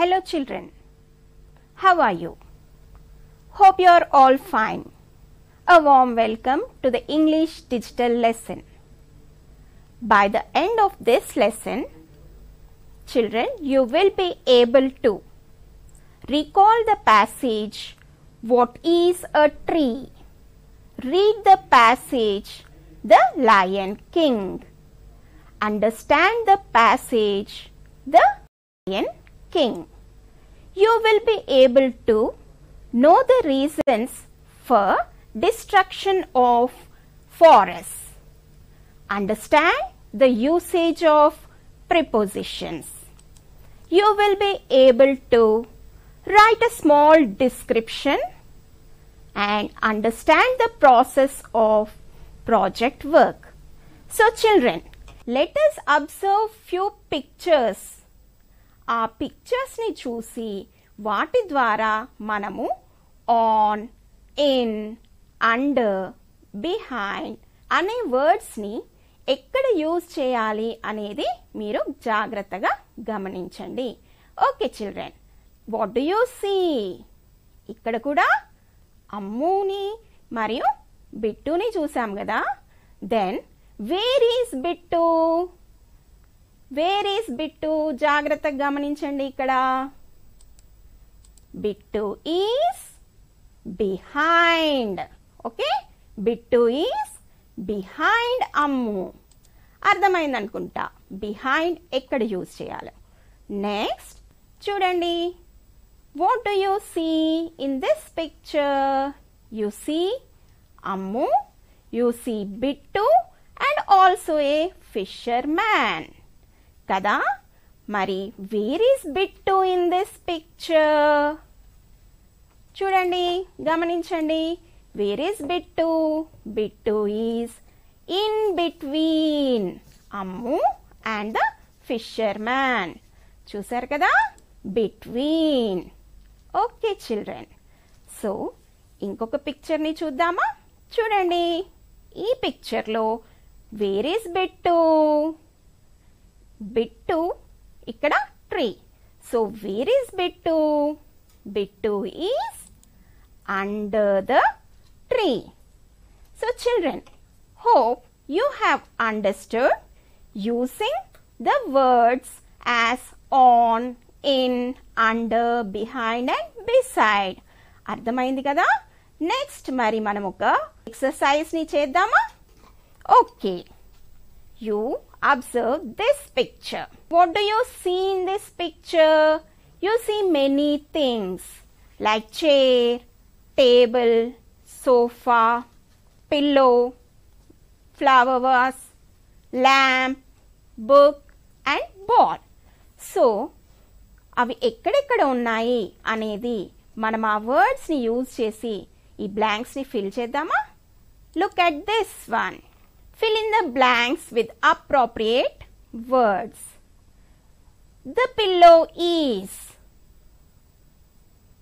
Hello, children. How are you? Hope you are all fine. A warm welcome to the English digital lesson. By the end of this lesson, children, you will be able to recall the passage What is a tree? Read the passage The Lion King. Understand the passage The Lion King. You will be able to know the reasons for destruction of forests. Understand the usage of prepositions. You will be able to write a small description and understand the process of project work. So children, let us observe few pictures. ఆ పిక్చర్స్ని చూసి వాటి ద్వారా మనము on in under behind అనే వర్డ్స్ని ఎక్కడ use చేయాలి అనేది మీరు జాగ్రత్తగా గమనించండి. Okay children what do you see ఇక్కడ కూడా అమ్ముని మరియు బిట్టుని చూసాం కదా. Then where is Bittu where is Bittu జాగ్రత్తగా గమనించండి ఇక్కడ. Bittu is behind okay Bittu is behind Ammu. అర్థమైంది అనుకుంటా. బిహైండ్ ఎక్కడ యూజ్ చేయాలి? నెక్స్ట్ చూడండి. What do you see in this picture you see Ammu you see Bittu and also a fisher man కదా? మరి where is Bittu in this picture చూడండి గమనించండి. Where is Bittu Bittu is in between Ammu and the fisher man చూసారు కదా? Between okay children so ఇంకొక పిక్చర్ని చూద్దామా? చూడండి. ఈ పిక్చర్లో వేర్ ఈస్ బిట్టు బిట్టు ఇక్కడ tree. So where is Bittu? Bittu is under the tree so children hope you have understood using the words as on, in, under, behind and beside. అర్థమైంది కదా? Next మరి మనం ఒక ఎక్సర్సైజ్ని చేద్దామా? Okay You observe this picture what do you see in this picture you see many things like chair table sofa pillow flower vase, lamp, book and ball. So అవి ఎక్కడెక్కడ ఉన్నాయి అనేది మనం ఆ వర్డ్స్ని యూజ్ చేసి ఈ బ్లాంక్స్ని ఫిల్ చేద్దామా look at this one Fill in the blanks with appropriate words the pillow is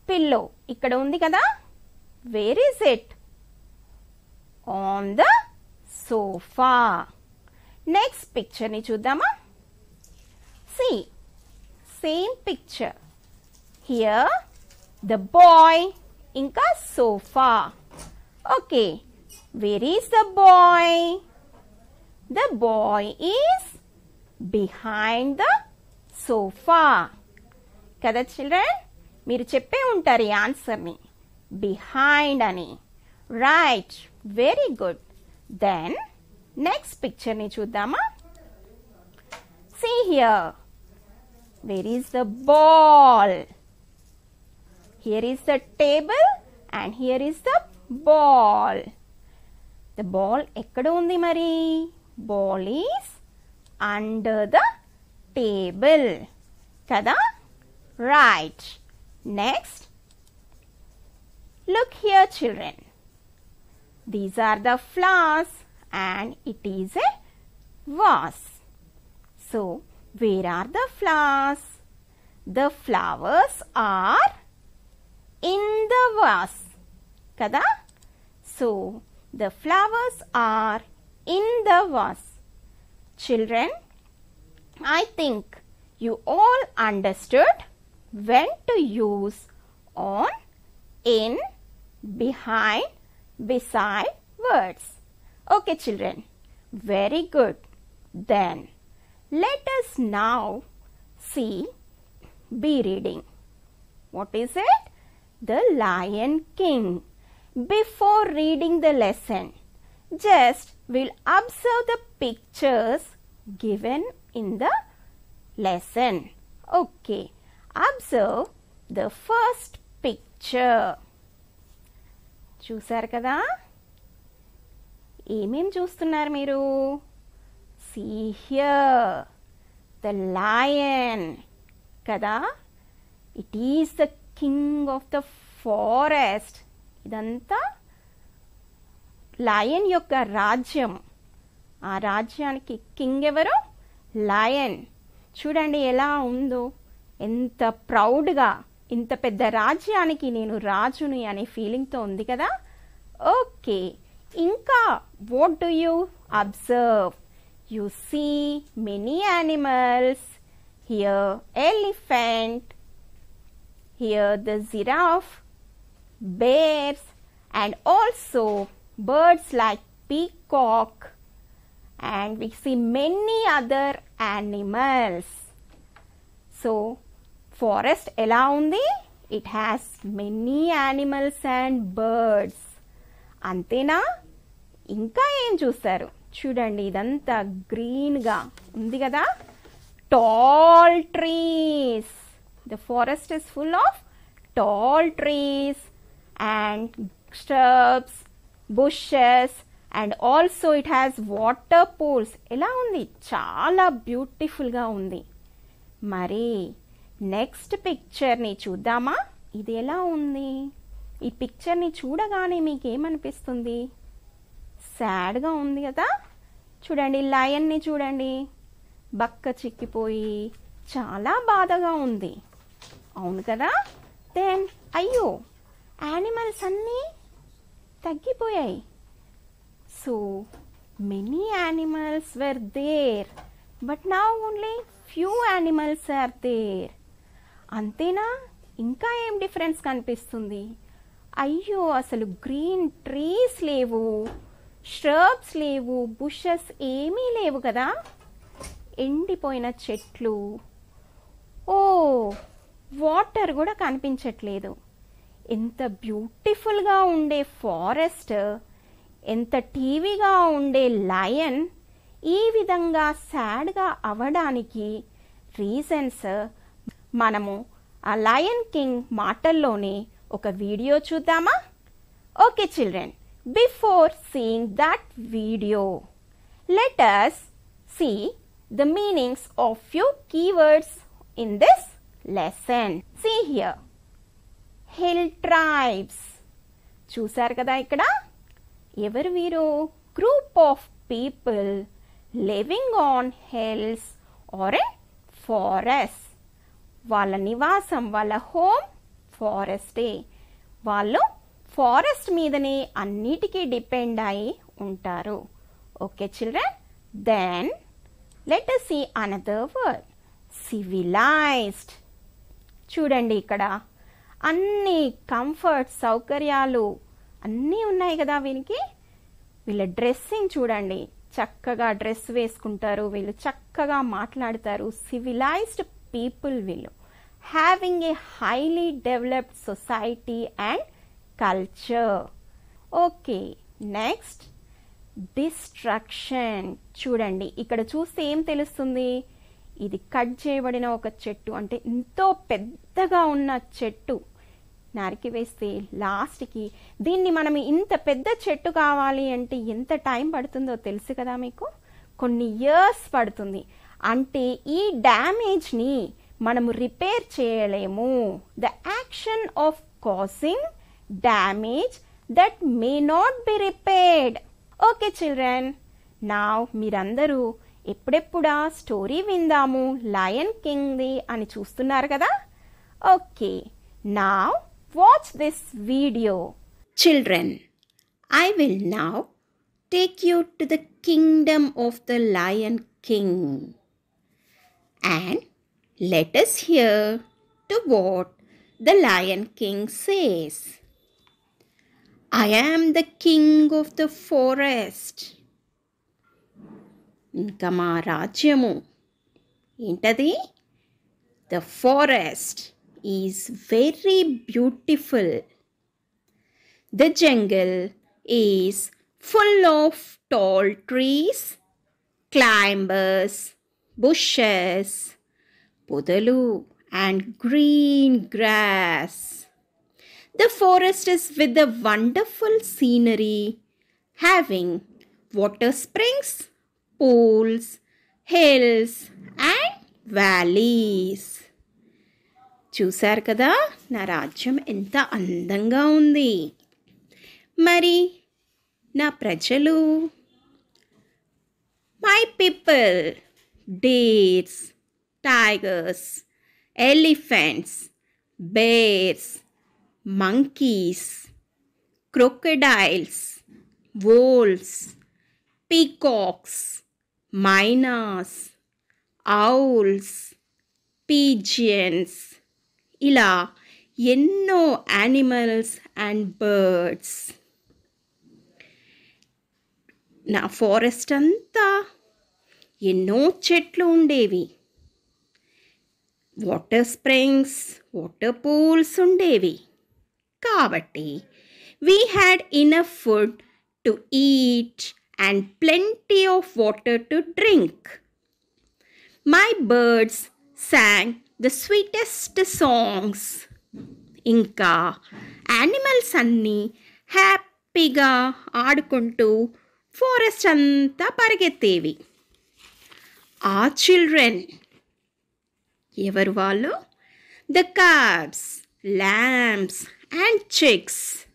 pillow ఇక్కడ ఉంది కదా? Where is it on the sofa next పిక్చర్ని చూద్దామా? See same picture here the boy ఇంకా sofa okay where is the boy the boy is behind the sofa కదా children మీరు చెప్పే ఉంటారు ఈ ఆన్సర్ని బిహైండ్ అని. Right very good then next పిక్చర్ని చూద్దామా? See here where is the ball here is the table and here is the ball the ball ఎక్కడ ఉంది మరి? ball is under the table. Kada? Right. Next. Look here children. These are the flowers and it is a vase. So, where are the flowers? The flowers are in the vase. Kada? So, the flowers are in the vase. Children, I think you all understood when to use on, in, behind, beside words. Okay, children. Very good. Then let us now see be reading. What is it? The Lion King. Before reading the lesson, just we'll observe the pictures given in the lesson. Okay, observe the first picture. చూసారు కదా ఏమేం చూస్తున్నారు మీరు see here the lion కదా it is the king of the forest ఇదంతా lion యొక్క రాజ్యం. ఆ రాజ్యానికి కింగ్ ఎవరు? లయన్. చూడండి ఎలా ఉందో. ఎంత ప్రౌడ్గా ఇంత పెద్ద రాజ్యానికి నేను రాజుని అనే ఫీలింగ్తో ఉంది కదా. ఓకే. ఇంకా what do you observe? You see many animals. Here elephant. Here the giraffe. Bears. And also birds like peacock and we see many other animals. So forest ఎలా ఉంది it has many animals and birds అంతేనా? ఇంకా ఏం చూస్తారు? చూడండి ఇదంతా గ్రీన్గా ఉంది కదా? Tall trees the forest is full of tall trees and shrubs, bushes and also it has water pools ఎలా ఉంది? చాలా బ్యూటిఫుల్గా ఉంది. మరి నెక్స్ట్ పిక్చర్ని చూద్దామా? ఇది ఎలా ఉంది? ఈ పిక్చర్ని చూడగానే మీకు ఏమనిపిస్తుంది? సాడ్గా ఉంది కదా? చూడండి లయన్ని చూడండి. బక్క చిక్కిపోయి చాలా బాధగా ఉంది. అవును కదా? దెన్ అయ్యో యానిమల్స్ అన్నీ తగ్గిపోయాయి. So many animals were there but నా only few animals are there అంతేనా? ఇంకా ఏం డిఫరెన్స్ కనిపిస్తుంది? అయ్యో అసలు గ్రీన్ ట్రీస్ లేవు ష్రబ్స్ లేవు బుషెస్ ఏమీ లేవు కదా? ఎండిపోయిన చెట్లు. ఓ వాటర్ కూడా కనిపించట్లేదు. ఎంత బ్యూటిఫుల్గా ఉండే ఫారెస్ట్ ఎంత టీవీగా ఉండే లయన్ ఈ విధంగా సాడ్గా అవ్వడానికి రీజన్స్ మనము ఆ లయన్ కింగ్ మాటల్లోనే ఒక వీడియో చూద్దామా? Okay children before seeing that video let us see the meanings of few keywords in this lesson. See here. Hill tribes. చూశారు కదా ఇక్కడ? ఎవరు వీరు? Group of people living on hills or a forest. వాళ్ళ నివాసం వాళ్ళ home ఫారెస్టే. వాళ్ళు forest మీదనే అన్నిటికీ డిపెండ్ అయి ఉంటారు. Okay children? Then let see another word. Civilized. చూడండి ఇక్కడ. అన్ని కంఫర్ట్ సౌకర్యాలు అన్నీ ఉన్నాయి కదా వీనికి. వీళ్ళ డ్రెస్సింగ్ చూడండి. చక్కగా డ్రెస్ వేసుకుంటారు. వీళ్ళు చక్కగా మాట్లాడతారు. సివిలైజ్డ్ పీపుల్ వీళ్ళు. Having a highly developed society and culture okay next destruction చూడండి. ఇక్కడ చూస్తే ఏం తెలుస్తుంది? ఇది కట్ చేయబడిన ఒక చెట్టు. అంటే ఎంతో పెద్దగా ఉన్న చెట్టు. నరికి వేస్తే లాస్ట్కి దీన్ని మనం ఇంత పెద్ద చెట్టు కావాలి అంటే ఎంత టైం పడుతుందో తెలుసు కదా మీకు? కొన్ని ఇయర్స్ పడుతుంది. అంటే ఈ డ్యామేజ్ని మనము రిపేర్ చేయలేము. The action of causing damage that may not be repaired. Okay children. నా మీరందరూ ఎప్పుడెప్పుడా స్టోరీ విందాము లయన్ కింగ్ది అని చూస్తున్నారు కదా ఓకే నా watch this video children I will now take you to the kingdom of the lion king and let us hear to what the the Lion King says. I am the king of the forest. ఇంకా మా రాజ్యము ఏంటది the forest is very beautiful the jungle is full of tall trees climbers bushes పొదలు and green grass The forest is with a wonderful scenery, having water springs, pools, hills and valleys. చూశారు కదా? నా రాజ్యం ఎంత అందంగా ఉంది. మరి నా ప్రజలు? My people deers tigers elephants bears monkeys crocodiles wolves peacocks mynas, owls, pigeons, ఇలా ఎన్నో యానిమల్స్ అండ్ బర్డ్స్ నా ఫారెస్ట్ అంతా ఎన్నో చెట్లు ఉండేవి వాటర్ స్ప్రింగ్స్ వాటర్ పూల్స్ ఉండేవి కాబట్టి we had enough food to eat and plenty of water to drink my birds sang the sweetest songs ఇంకా యానిమల్స్ అన్నీ హ్యాపీగా ఆడుకుంటూ ఫారెస్ట్ అంతా పరిగెత్తేవి. ఆ చిల్డ్రన్ ఎవరు వాళ్ళు? The cubs lambs and chicks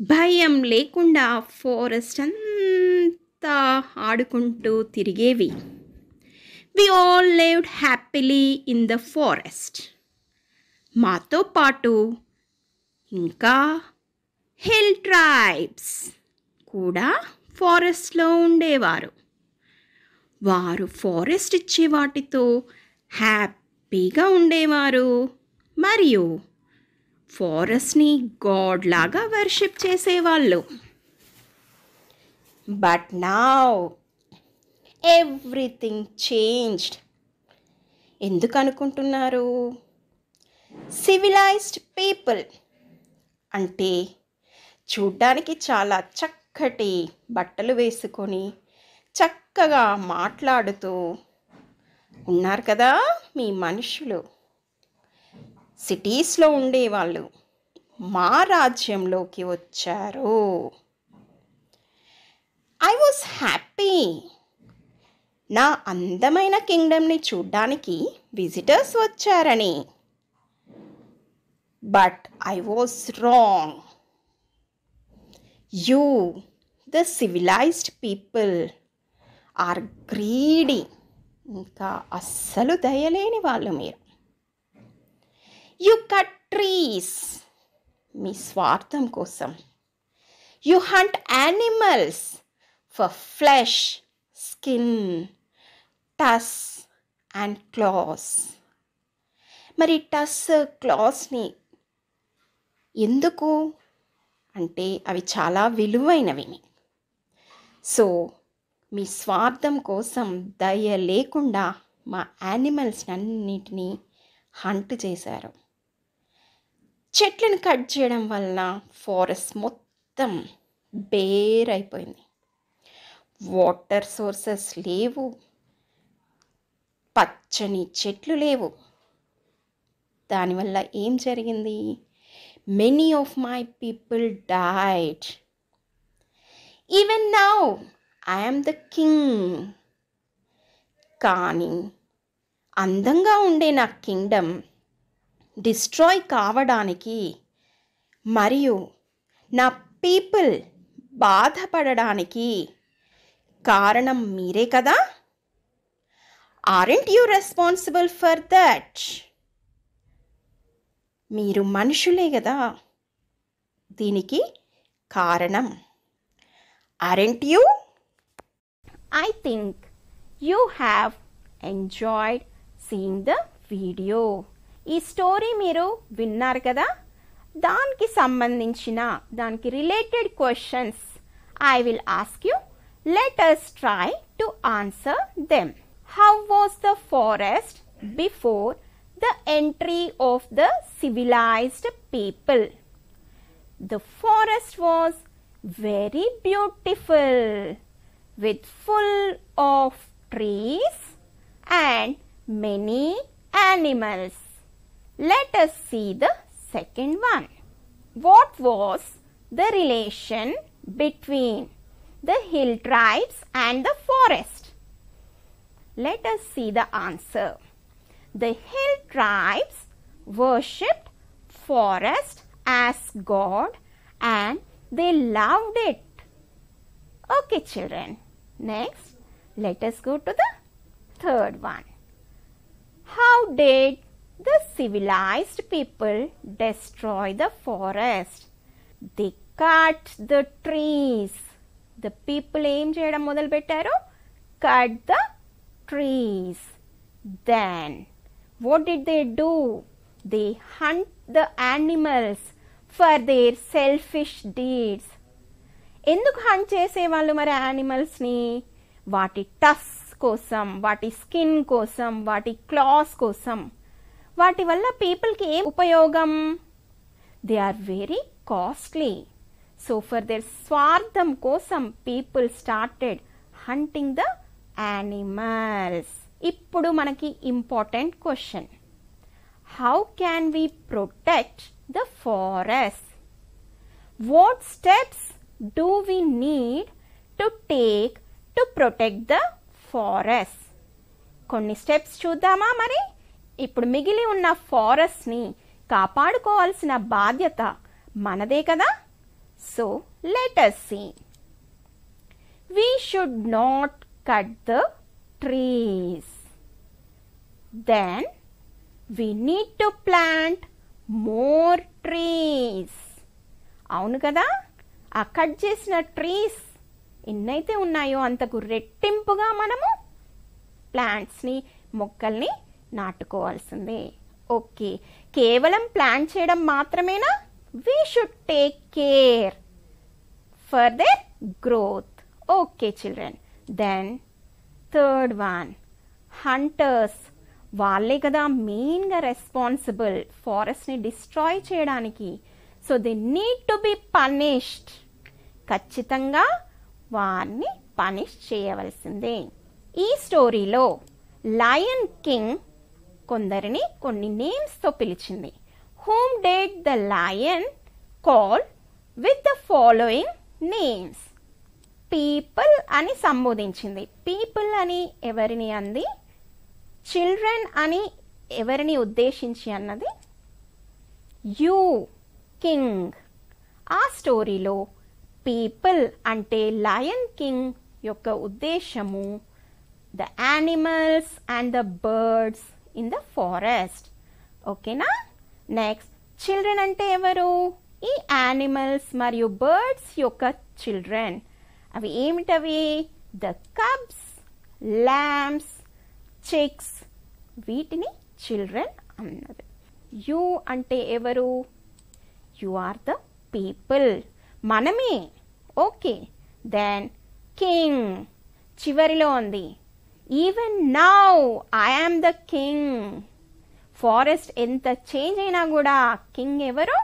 భయం లేకుండా ఫారెస్ట్ అంతా ఆడుకుంటూ తిరిగేవి. We all lived happily in the forest మాతో పాటు ఇంకా హిల్ ట్రైబ్స్ కూడా ఫారెస్ట్లో ఉండేవారు. వారు ఫారెస్ట్ ఇచ్చే వాటితో హ్యాపీగా ఉండేవారు. మరియు ఫారెస్ట్ని గాడ్ లాగా వర్షిప్ చేసేవాళ్ళు. But now everything changed. ఎందుకు అనుకుంటున్నారు సివిలైజ్డ్ పీపుల్. అంటే చూడ్డానికి చాలా చక్కటి బట్టలు వేసుకొని చక్కగా మాట్లాడుతూ ఉన్నారు కదా మీ మనుషులు. సిటీస్లో ఉండేవాళ్ళు మా రాజ్యంలోకి వచ్చారు. ఐ వాజ్ హ్యాపీ నా అందమైన కింగ్డమ్ని చూడ్డానికి విజిటర్స్ వచ్చారని. But I was wrong you the civilised people are greedy ఇంకా అస్సలు దయలేని వాళ్ళు మీరు. యు కట్ ట్రీస్ మీ స్వార్థం కోసం. You hunt animals for flesh skin tusks and claws మరి టస్ క్లాస్ని ఎందుకు? అంటే అవి చాలా విలువైనవి. సో మీ స్వార్థం కోసం దయ లేకుండా మా యానిమల్స్ అన్నిటినీ హంట్ చేశారు. చెట్లను కట్ చేయడం వలన ఫారెస్ట్ మొత్తం బేర్ అయిపోయింది వాటర్ సోర్సెస్ లేవు. పచ్చని చెట్లు లేవు. దానివల్ల ఏం జరిగింది? Many of my people died even now I'm the king కానీ అందంగా ఉండే నా కింగ్డమ్ డిస్ట్రాయ్ కావడానికి మరియు నా పీపుల్ బాధపడడానికి కారణం మీరే కదా? Aren't you responsible for that మీరు మనుషులే కదా. దీనికి కారణం. Aren't you I think you have enjoyed seeing the video ఈ స్టోరీ మీరు విన్నారు కదా? దానికి సంబంధించిన దానికి related questions I will ask you let us try to answer them how was the forest before the entry of the civilised people The forest was very beautiful with full of trees and many animals. Let us see the second one. What was the relation between the hill tribes and the forest? Let us see the answer. The hill tribes worshipped forest as God and they loved it. Okay, children. Next, let us go to the third one. How did the civilized people destroy the forest? They cut the trees. The people ఏం చేయడం మొదలు పెట్టారు cut the trees then what did they do? They hunt the animals for their selfish deeds. ఎందుకు hunt చేసేవాళ్ళు మరి యానిమల్స్ని వాటి టస్ కోసం వాటి స్కిన్ కోసం వాటి క్లాస్ కోసం వాటి వల్ల పీపుల్కి ఏం ఉపయోగం? They are very costly. So for their స్వార్థం కోసం people started hunting the animals. ఇప్పుడు మనకి important question. How can we protect the forest? What steps do we need to take to protect the forest? కొన్ని steps చూద్దామా మరి? ఇప్పుడు మిగిలి ఉన్న ఫారెస్ట్ని కాపాడుకోవాల్సిన బాధ్యత మనదే కదా? So let see we should not cut the trees then we need to plant more trees అవును కదా? ఆ కట్ చేసిన ట్రీస్ ఎన్నైతే ఉన్నాయో అంతకు రెట్టింపుగా మనము ప్లాంట్స్ని మొక్కల్ని నాటుకోవాల్సిందే. ఓకే. కేవలం ప్లాన్ చేయడం మాత్రమేనా? We should take care for their growth okay children. Then third one hunters వాళ్ళే కదా మెయిన్గా రెస్పాన్సిబుల్ ఫారెస్ట్ని డిస్ట్రాయ్ చేయడానికి. So they need to be punished ఖచ్చితంగా వారిని పనిష్ చేయవలసిందే. ఈ స్టోరీలో లయన్ కింగ్ కొందరిని కొన్ని నేమ్స్తో పిలిచింది. Whom did the lion call with the following names people అని సంబోధించింది. పీపుల్ అని ఎవరిని అంది? చిల్డ్రన్ అని ఎవరిని ఉద్దేశించి అన్నది? యూ కింగ్ ఆ స్టోరీలో పీపుల్ అంటే లయన్ కింగ్ యొక్క ఉద్దేశము the animals and the birds in the forest ఓకేనా నెక్స్ట్ చిల్డ్రన్ అంటే ఎవరు ఈ యానిమల్స్ మరియు బర్డ్స్ యొక్క చిల్డ్రన్ అవి ఏమిటవి ద కబ్స్ ల్యాంప్స్ చిక్స్ వీటిని చిల్డ్రన్ అన్నది యు అంటే ఎవరు యు ఆర్ ద పీపుల్ మనమే ఓకే దెన్ కింగ్ చివరిలో ఉంది even now I am the king forest ఎంత చేంజ్ అయినా కూడా కింగ్ ఎవరు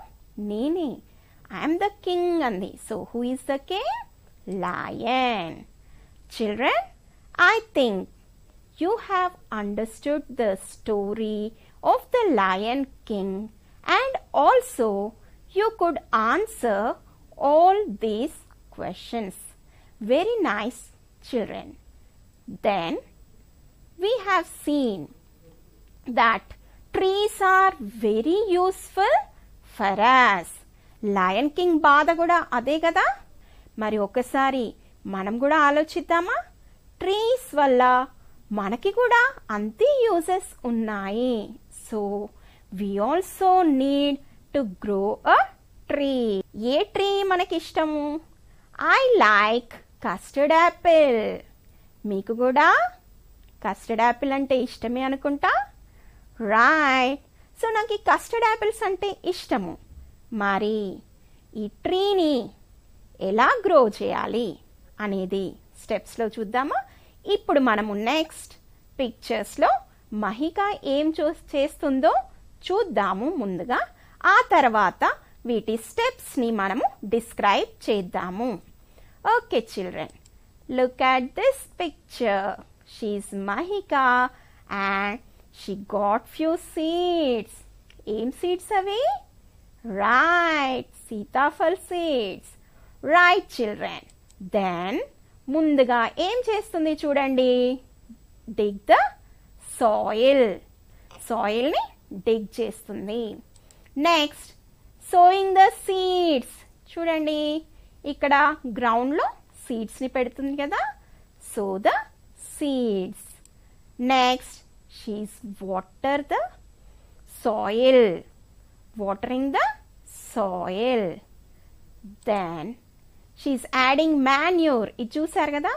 నేనే ఐఎమ్ ద కింగ్ అంది so who is the king lion children I think you have understood the story of the Lion King and also you could answer all these questions. Very nice, children. Then we have seen that trees are very useful for us. Lion king బాధ కూడా అదే కదా? మరి ఒకసారి మనం కూడా ఆలోచిద్దామా? Trees వల్ల మనకి కూడా అంతే యూజెస్ ఉన్నాయి. So we also need to grow a tree A tree మనకి ఇష్టము? ఐ లైక్ కస్టర్డ్ యాపిల్ మీకు కూడా? కస్టర్డ్ యాపిల్ అంటే ఇష్టమే అనుకుంటా? రైట్ సో నాకు ఈ కస్టర్డ్ యాపిల్స్ అంటే ఇష్టము. మరి ఈ ట్రీని ఎలా గ్రో చేయాలి అనేది స్టెప్స్లో చూద్దామా? ఇప్పుడు మనము నెక్స్ట్ పిక్చర్స్లో మహిక ఏం చూ చేస్తుందో చూద్దాము ముందుగా. ఆ తర్వాత వీటి స్టెప్స్ని మనము డిస్క్రైబ్ చేద్దాము. Okay children look at this picture. She's Mahika and she got few seeds ఏం సీడ్స్ అవి right sitaphal seeds right children then ముందుగా ఏం చేస్తుంది చూడండి? డిగ్ ద సాయిల్ సాయిల్ని డిగ్ చేస్తుంది. నెక్స్ట్ సోయింగ్ ద సీడ్స్ చూడండి ఇక్కడ గ్రౌండ్లో సీడ్స్ని పెడుతుంది కదా? So the seeds next she's water the soil watering the soil. Then she's adding manure ఇది చూసారు కదా?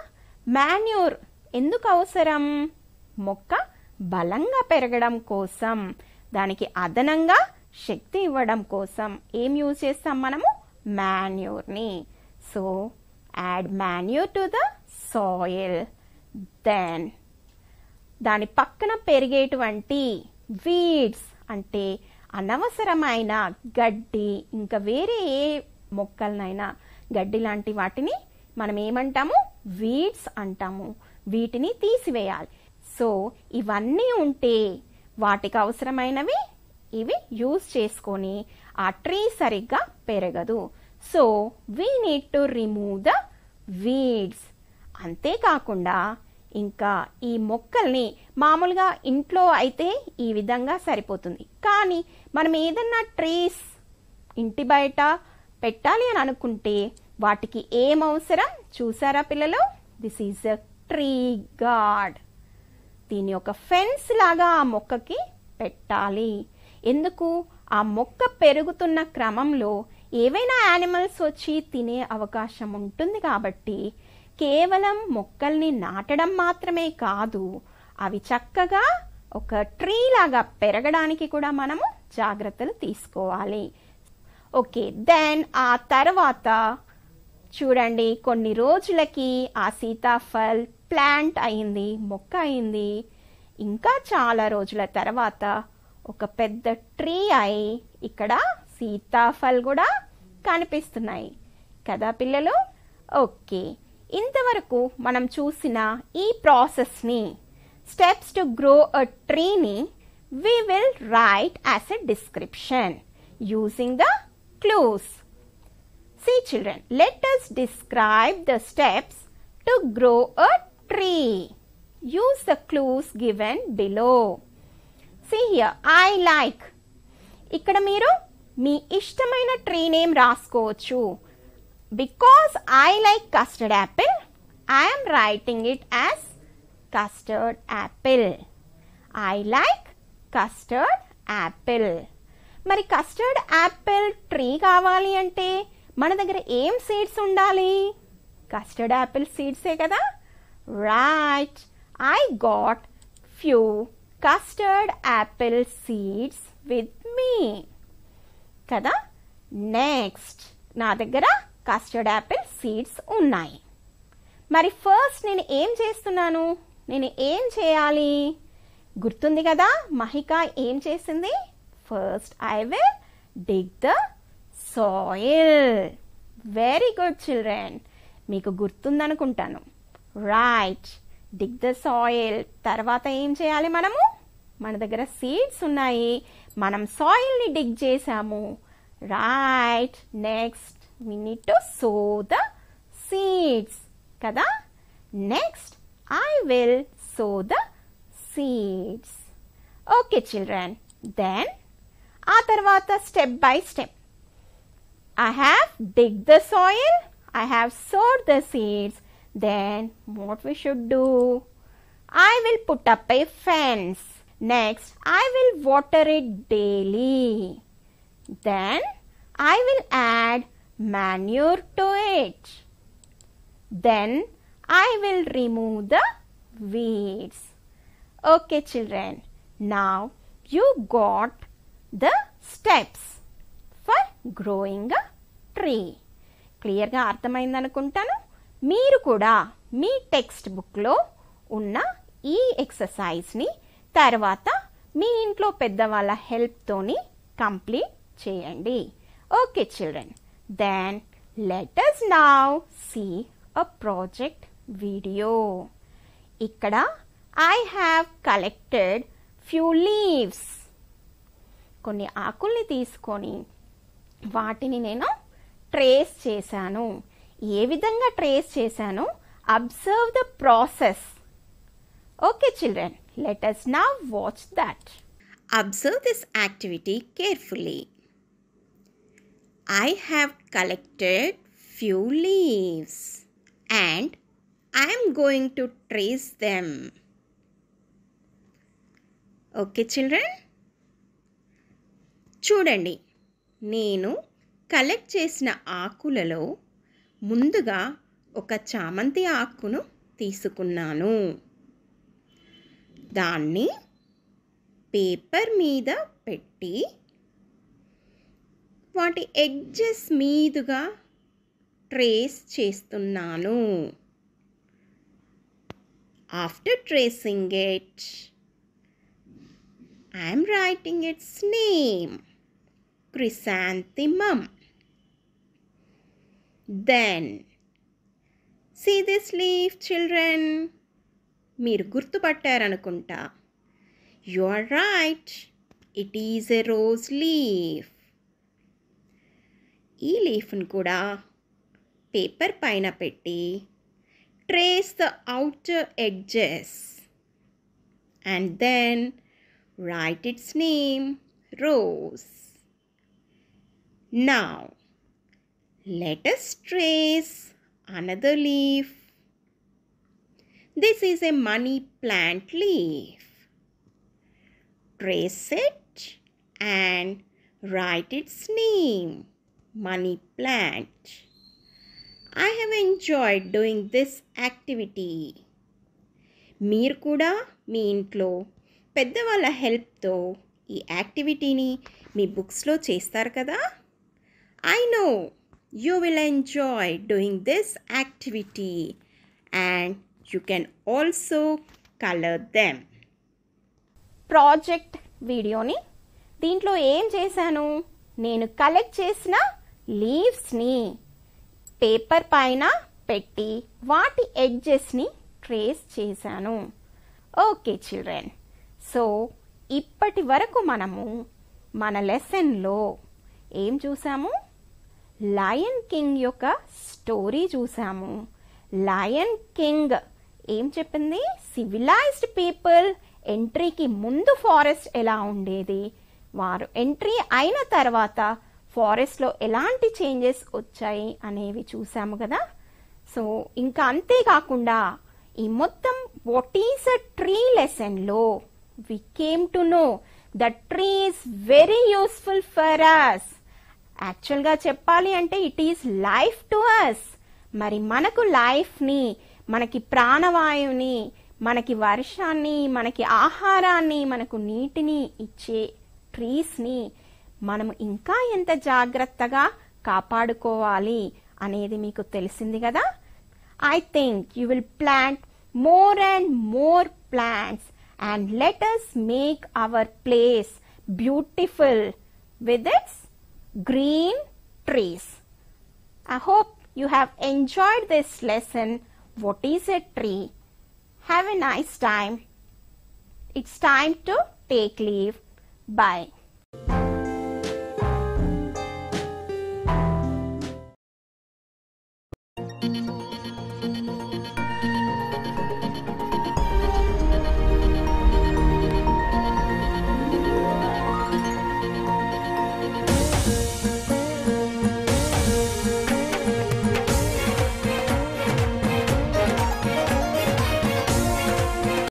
మాన్యూర్ ఎందుకు అవసరం? మొక్క బలంగా పెరగడం కోసం దానికి అదనంగా శక్తి ఇవ్వడం కోసం. ఏం యూజ్ చేస్తాం మనము? మాన్యూర్ని so add manure to the soil then దాని పక్కన పెరిగేటువంటి వీడ్స్ అంటే అనవసరమైన గడ్డి ఇంకా వేరే ఏ మొక్కలనైనా గడ్డి లాంటి వాటిని మనం ఏమంటాము? వీడ్స్ అంటాము. వీటిని తీసివేయాలి. సో ఇవన్నీ ఉంటే వాటికి అవసరమైనవి ఇవి యూజ్ చేసుకొని ఆ ట్రీ సరిగ్గా పెరగదు. So we need to remove the weeds అంతేకాకుండా ఇంకా ఈ మొక్కల్ని మామూలుగా ఇంట్లో అయితే ఈ విధంగా సరిపోతుంది. కానీ మనం ఏదన్నా ట్రీస్ ఇంటి బయట పెట్టాలి అని అనుకుంటే వాటికి ఏం అవసరం? చూసారా పిల్లలు? This is a tree guard దీని ఒక ఫెన్స్ లాగా ఆ మొక్కకి పెట్టాలి. ఎందుకు? ఆ మొక్క పెరుగుతున్న క్రమంలో ఏవైనా యానిమల్స్ వచ్చి తినే అవకాశం ఉంటుంది కాబట్టి కేవలం మొక్కల్ని నాటడం మాత్రమే కాదు అవి చక్కగా ఒక ట్రీ లాగా పెరగడానికి కూడా మనము జాగ్రత్తలు తీసుకోవాలి. ఓకే దెన్ ఆ తర్వాత చూడండి కొన్ని రోజులకి ఆ సీతాఫల్ ప్లాంట్ అయింది మొక్క అయింది. ఇంకా చాలా రోజుల తర్వాత ఒక పెద్ద ట్రీ అయి ఇక్కడ సీతాఫల్ కూడా కనిపిస్తున్నాయి. కదా పిల్లలు? ఓకే. ఇంతవరకు మనం చూసిన ఈ ప్రాసెస్ని స్టెప్స్ టు గ్రో అ ట్రీని we will write as a description using the clues. See children, let us describe the steps to grow a tree. Use the clues given below. See here, I like. ఇక్కడ మీరు మీ ఇష్టమైన tree name రాసుకోవచ్చు because I like custard apple I'm writing it as custard apple I like custard apple మరి custard apple tree కావాలి అంటే మన దగ్గర ఏం సీడ్స్ ఉండాలి? కస్టర్డ్ యాపిల్ సీడ్సే కదా? Right I got few custard apple seeds with me కదా? నెక్స్ట్ నా దగ్గర కస్టర్డ్ యాపిల్ సీడ్స్ ఉన్నాయి. మరి ఫస్ట్ నేను ఏం చేస్తున్నాను? నేను ఏం చేయాలి? గుర్తుంది కదా మహిక ఏం చేసింది? First I will dig the soil very good children మీకు గుర్తుందనుకుంటాను. రైట్ డిగ్ ద సాయిల్ తర్వాత ఏం చేయాలి మనము? మన దగ్గర సీడ్స్ ఉన్నాయి. మనం సాయిల్ని డిగ్ చేసాము right next We need to sow the seeds కదా next I will sow the seeds okay children then ఆ తర్వాత step by step I have digged the soil, I have sowed the seeds. Then what we should do? I will put up a fence. Next, I will water it daily. Then I will add manure to it. Then I will remove the weeds. Okay, children. Now you got the steps for growing a tree క్లియర్గా అర్థమైందనుకుంటాను మీరు కూడా మీ text బుక్లో ఉన్న ఈ ఎక్సర్సైజ్ని తర్వాత మీ ఇంట్లో పెద్దవాళ్ళ హెల్ప్తోని కంప్లీట్ చేయండి okay children then let us now see a project video ఇక్కడ I have collected few leaves కొన్ని ఆకుల్ని తీసుకొని వాటిని నేను ట్రేస్ చేశాను. ఏ విధంగా ట్రేస్ చేశాను? Observe the process okay children let us నా watch that observe this activity carefully I have collected few leaves and I am going to trace them. Okay children చూడండి నేను కలెక్ట్ చేసిన ఆకులలో ముందుగా ఒక చామంతి ఆకును తీసుకున్నాను దాన్ని పేపర్ మీద పెట్టి వాటి ఎడ్జెస్ మీదుగా ట్రేస్ చేస్తున్నాను. After tracing it I'm writing its name chrysanthemum then see this leaf children. మీరు గుర్తుపట్టారనుకుంటా. You are right. It is a rose leaf. ఈ లీఫ్ను కూడా పేపర్ పైన పెట్టి trace the outer edges and then write its name rose now let us trace another leaf. This is a money plant leaf. Trace it and write its name Money plant. I have enjoyed doing this activity. మీరు కూడా మీ ఇంట్లో పెద్దవాళ్ళ హెల్ప్తో ఈ యాక్టివిటీని మీ బుక్స్లో చేస్తారు కదా I know you will enjoy doing this activity and you can also colour them project వీడియోని దీంట్లో ఏం చేశాను నేను కలెక్ట్ చేసిన లీవ్స్ని పేపర్ పైన పెట్టి వాటి ఎడ్జెస్ని ట్రేస్ చేశాను. ఓకే చిల్డ్రన్ సో ఇప్పటి వరకు మనము మన లెసన్లో ఏం చూసాము? లయన్ కింగ్ యొక్క స్టోరీ చూసాము. లయన్ కింగ్ ఏం చెప్పింది? సివిలైజ్డ్ పీపుల్ ఎంట్రీకి ముందు ఫారెస్ట్ ఎలా ఉండేది? వారు ఎంట్రీ అయిన తర్వాత ఫారెస్ట్లో ఎలాంటి చేంజెస్ వచ్చాయి అనేవి చూసాము కదా? సో ఇంకా అంతేకాకుండా ఈ మొత్తం వాట్ ఈస్ అ ట్రీ లెసన్లో we came to know the tree is very useful for us యాక్చువల్గా చెప్పాలి అంటే it is life to us మరి మనకు లైఫ్ని మనకి ప్రాణవాయువుని మనకి వర్షాన్ని మనకి ఆహారాన్ని మనకు నీటిని ఇచ్చే ట్రీస్ని మనం ఇంకా ఎంత జాగ్రత్తగా కాపాడుకోవాలి అనేది మీకు తెలిసింది కదా I think you will plant more and more plants and let us make our place beautiful with its green trees. I hope you have enjoyed this lesson. What is a tree? Have a nice time. It's time to take leave. Bye.